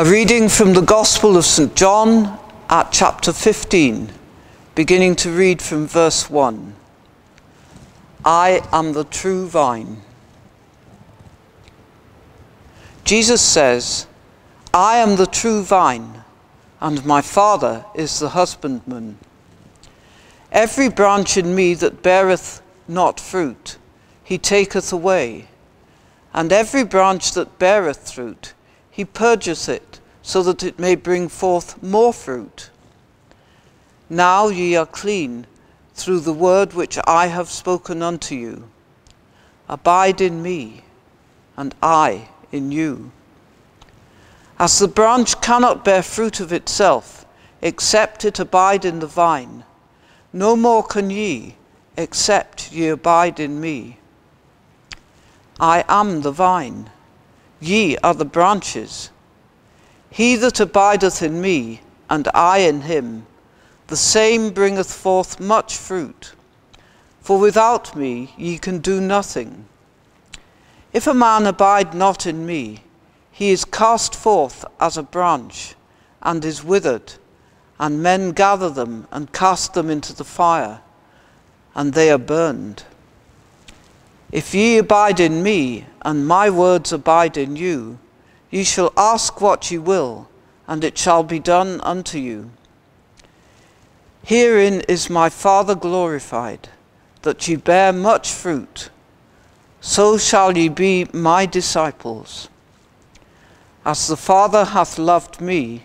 A reading from the Gospel of St. John at chapter 15, beginning to read from verse 1. I am the true vine. Jesus says, I am the true vine, and my Father is the husbandman. Every branch in me that beareth not fruit, he taketh away. And every branch that beareth fruit, he purgeth it, so that it may bring forth more fruit. Now ye are clean through the word which I have spoken unto you. Abide in me, and I in you. As the branch cannot bear fruit of itself, except it abide in the vine, no more can ye, except ye abide in me. I am the vine, ye are the branches. He that abideth in me, and I in him, the same bringeth forth much fruit. For without me ye can do nothing. If a man abide not in me, he is cast forth as a branch, and is withered, and men gather them and cast them into the fire, and they are burned. If ye abide in me, and my words abide in you, ye shall ask what ye will, and it shall be done unto you. Herein is my Father glorified, that ye bear much fruit. So shall ye be my disciples. As the Father hath loved me,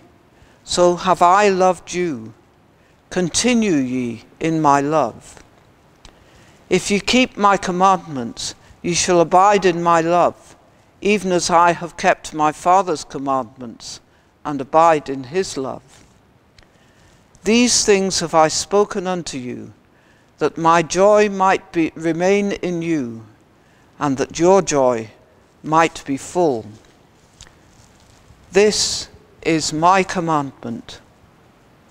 so have I loved you. Continue ye in my love. If ye keep my commandments, ye shall abide in my love, even as I have kept my Father's commandments, and abide in his love. These things have I spoken unto you, that my joy might be, remain in you, and that your joy might be full. This is my commandment,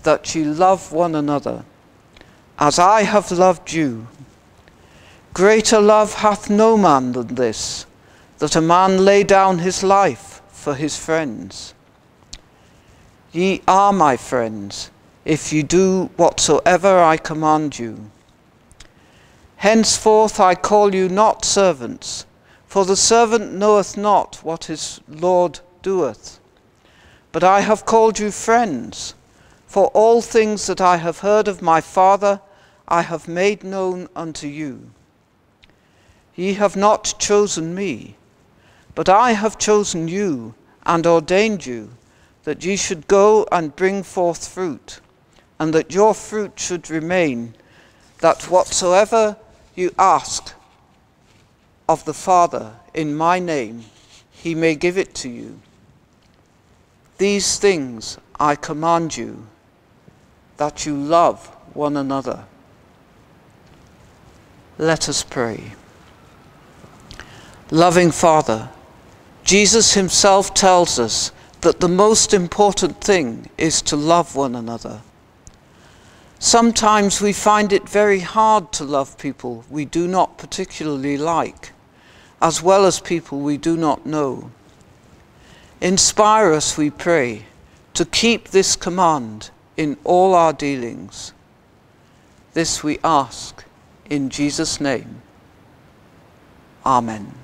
that ye love one another, as I have loved you. Greater love hath no man than this, that a man lay down his life for his friends. Ye are my friends, if ye do whatsoever I command you. Henceforth I call you not servants, for the servant knoweth not what his Lord doeth. But I have called you friends, for all things that I have heard of my Father I have made known unto you. Ye have not chosen me, but I have chosen you and ordained you that ye should go and bring forth fruit, and that your fruit should remain, that whatsoever you ask of the Father in my name, he may give it to you. These things I command you, that you love one another. Let us pray. Loving Father, Jesus himself tells us that the most important thing is to love one another. Sometimes we find it very hard to love people we do not particularly like, as well as people we do not know. Inspire us, we pray, to keep this command in all our dealings. This we ask in Jesus' name. Amen.